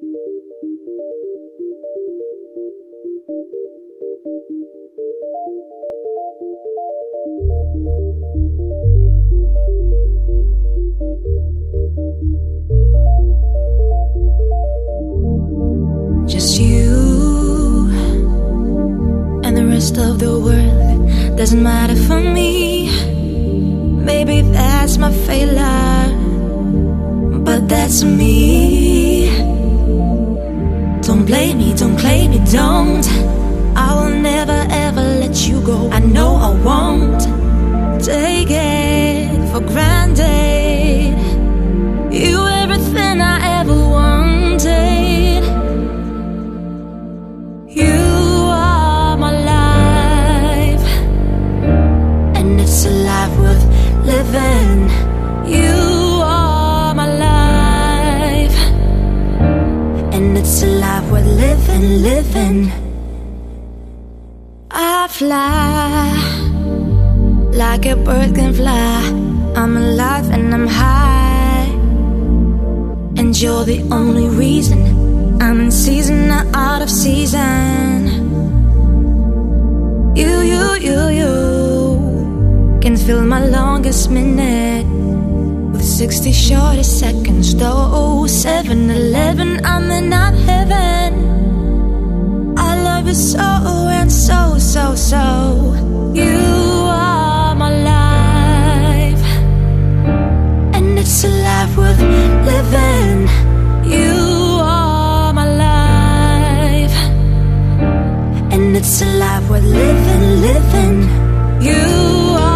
Just you and the rest of the world doesn't matter for me. Maybe that's my failure, but that's me. Blame me, don't claim me, don't. I will never ever let you go. I know I won't worth living. I fly like a bird can fly. I'm alive and I'm high, and you're the only reason I'm in season, not out of season. You, you, you, you can fill my longest minute with 60 shortest seconds. Though 7 11, I'm in not it's a life worth living, living. You are